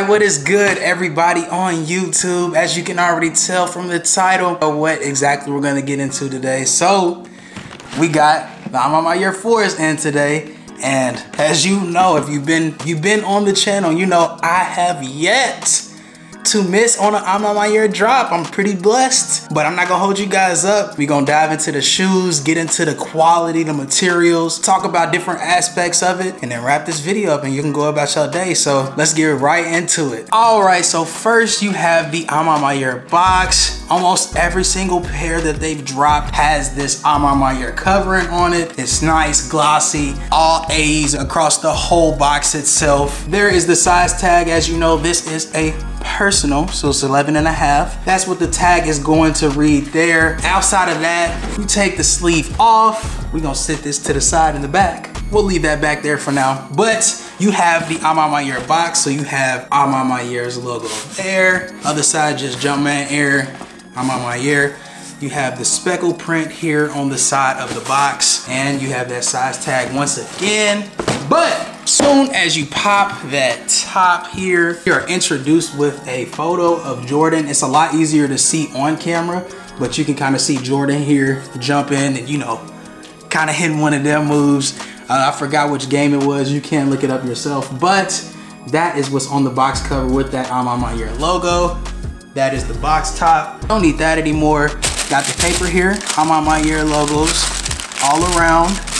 right, what is good, everybody on YouTube? As you can already tell from the title of what exactly we're gonna get into today. So, we got A Ma Maniere fours in today. And as you know, if you've been you've been on the channel, you know I have yet to miss on an A Ma Maniere drop. I'm pretty blessed, but I'm not gonna hold you guys up. We gonna dive into the shoes, get into the quality, the materials, talk about different aspects of it, and then wrap this video up and you can go about your day. So let's get right into it. All right, so first you have the A Ma Maniere box. Almost every single pair that they've dropped has this A Ma Maniere covering on it. It's nice, glossy, all A's across the whole box itself. There is the size tag. As you know, this is a personal, so it's 11 and a half. That's what the tag is going to read there. Outside of that, you take the sleeve off. We're gonna sit this to the side in the back. We'll leave that back there for now. But you have the A Ma Maniere box, so you have A Ma Maniere's logo there. Other side, just Jumpman Air, A Ma Maniere. You have the speckle print here on the side of the box, and you have that size tag once again. But soon as you pop that top here, you're introduced with a photo of Jordan. It's a lot easier to see on camera, but you can kind of see Jordan here jumping and you know, kind of hitting one of them moves. Uh, I forgot which game it was. You can look it up yourself, but that is what's on the box cover with that A Ma Maniere logo. That is the box top. Don't need that anymore. Got the paper here. A Ma Maniere logos all around.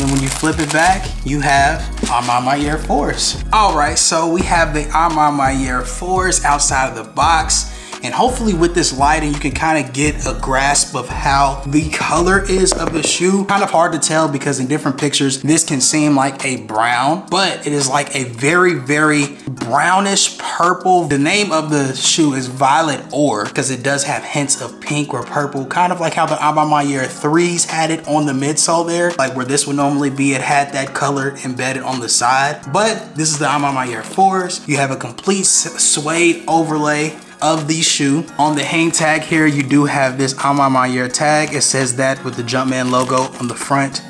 And when you flip it back, you have A Ma Maniere 4s. All right, so we have the A Ma Maniere 4s outside of the box. And hopefully with this lighting, you can kind of get a grasp of how the color is of the shoe. Kind of hard to tell because in different pictures, this can seem like a brown, but it is like a very, very brownish purple. The name of the shoe is Violet Ore because it does have hints of pink or purple, kind of like how the Air 3s had it on the midsole there, like where this would normally be, it had that color embedded on the side. But this is the Air 4s. You have a complete suede overlay of the shoe. On the hang tag here, you do have this my tag. It says that with the Jumpman logo on the front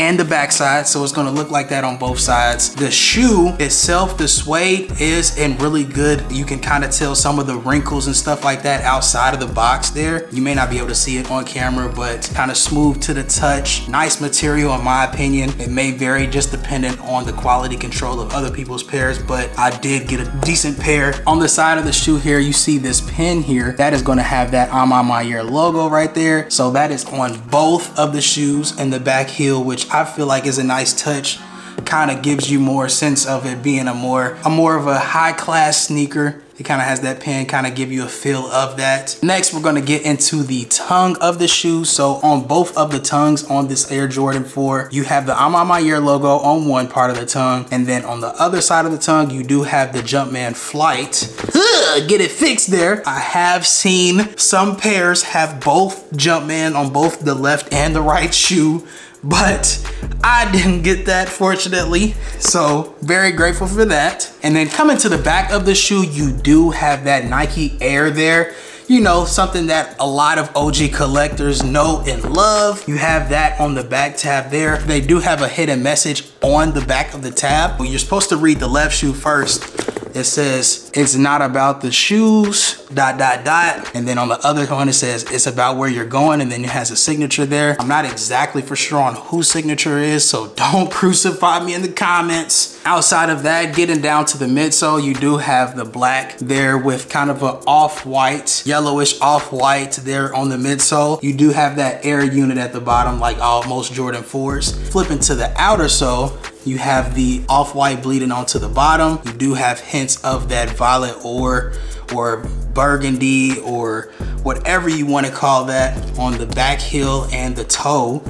and the backside so it's gonna look like that on both sides. The shoe itself the suede is in really good you can kind of tell some of the wrinkles and stuff like that outside of the box there. You may not be able to see it on camera but kind of smooth to the touch. Nice material in my opinion. It may vary just dependent on the quality control of other people's pairs but I did get a decent pair. On the side of the shoe here you see this pin here. That is to have that A Ma Maniere logo right there. So that is on both of the shoes and the back heel which I feel like is a nice touch. Kind of gives you more sense of it being a more, a more of a high class sneaker. It kind of has that pin, kind of give you a feel of that. Next, we're gonna get into the tongue of the shoe. So on both of the tongues on this Air Jordan 4, you have the A Ma Maniere logo on one part of the tongue. And then on the other side of the tongue, you do have the Jumpman Flight. Ugh, get it fixed there. I have seen some pairs have both Jumpman on both the left and the right shoe but I didn't get that fortunately. So very grateful for that. And then coming to the back of the shoe, you do have that Nike Air there. You know, something that a lot of OG collectors know and love. You have that on the back tab there. They do have a hidden message on the back of the tab. But you're supposed to read the left shoe first it says it's not about the shoes dot dot dot. And then on the other one it says it's about where you're going and then it has a signature there. I'm not exactly for sure on whose signature is so don't crucify me in the comments. Outside of that getting down to the midsole you do have the black there with kind of an off-white yellowish off-white there on the midsole. You do have that air unit at the bottom like all most jordan 4s flipping to the outer sole you have the off-white bleeding onto the bottom. You do have hints of that violet or or burgundy or whatever you want to call that on the back heel and the toe.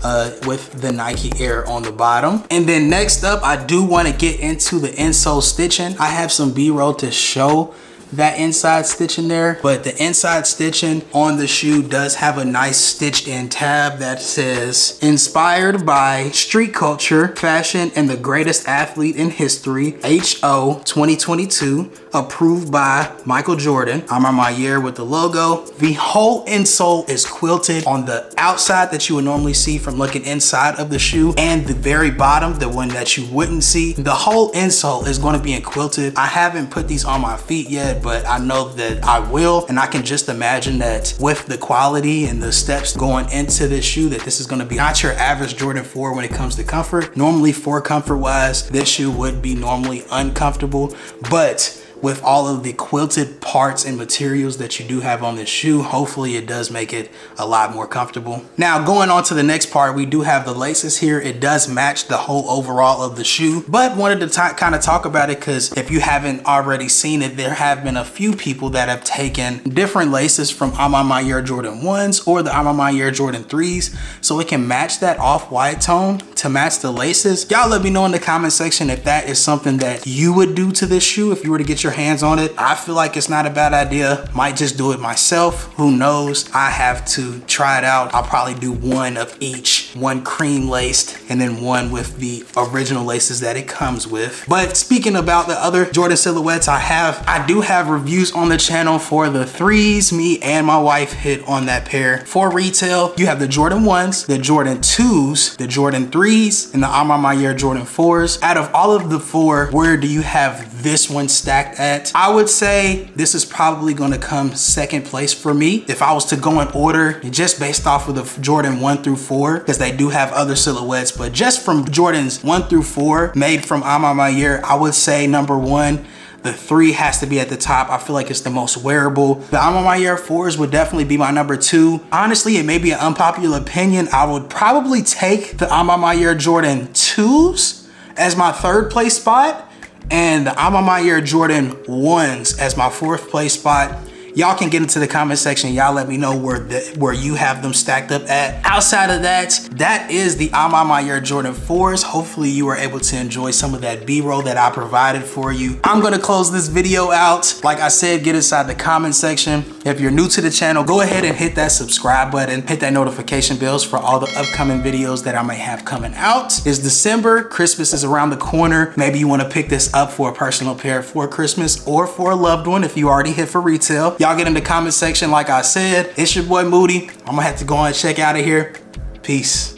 Uh, with the Nike Air on the bottom. And then next up, I do want to get into the insole stitching. I have some B-roll to show that inside stitching there but the inside stitching on the shoe does have a nice stitched in tab that says inspired by street culture fashion and the greatest athlete in history ho 2022 approved by Michael Jordan. A Ma Maniere with the logo. The whole insole is quilted on the outside that you would normally see from looking inside of the shoe and the very bottom, the one that you wouldn't see. The whole insole is gonna be in quilted. I haven't put these on my feet yet, but I know that I will. And I can just imagine that with the quality and the steps going into this shoe, that this is gonna be not your average Jordan 4 when it comes to comfort. Normally for comfort wise, this shoe would be normally uncomfortable, but with all of the quilted parts and materials that you do have on this shoe. Hopefully it does make it a lot more comfortable. Now going on to the next part, we do have the laces here. It does match the whole overall of the shoe, but wanted to kind of talk about it because if you haven't already seen it, there have been a few people that have taken different laces from Air Jordan 1s or the Air Jordan 3s so it can match that off-white tone to match the laces. Y'all let me know in the comment section if that is something that you would do to this shoe if you were to get your hands on it. I feel like it's not a bad idea. Might just do it myself. Who knows? I have to try it out. I'll probably do one of each. One cream laced and then one with the original laces that it comes with. But speaking about the other Jordan silhouettes I have, I do have reviews on the channel for the threes. Me and my wife hit on that pair. For retail, you have the Jordan 1s, the Jordan 2s, the Jordan 3s, and the my Air Jordan 4s. Out of all of the four, where do you have this one stacked at? I would say this is probably gonna come second place for me. If I was to go in order, just based off of the Jordan 1 through 4, because they do have other silhouettes, but just from Jordans 1 through 4, made from ah on my Air, I would say number one, the three has to be at the top. I feel like it's the most wearable. The A Ma Maniere 4s would definitely be my number two. Honestly, it may be an unpopular opinion. I would probably take the ah A Ma Maniere Jordan 2s as my third place spot and the ah A Ma Maniere Jordan 1s as my fourth place spot y'all can get into the comment section. Y'all let me know where the, where you have them stacked up at. Outside of that that is the A Ma Maniere Jordan 4s hopefully you were able to enjoy some of that b-roll that I provided for you. I'm gonna close this video out. Like I said get inside the comment section. If you're new to the channel go ahead and hit that subscribe button. Hit that notification bells for all the upcoming videos that I might have coming out. It's December. Christmas is around the corner. Maybe you want to pick this up for a personal pair for Christmas or for a loved one if you already hit for retail Y'all get in the comment section like I said. It's your boy Moody. I'm gonna have to go and check out of here. Peace.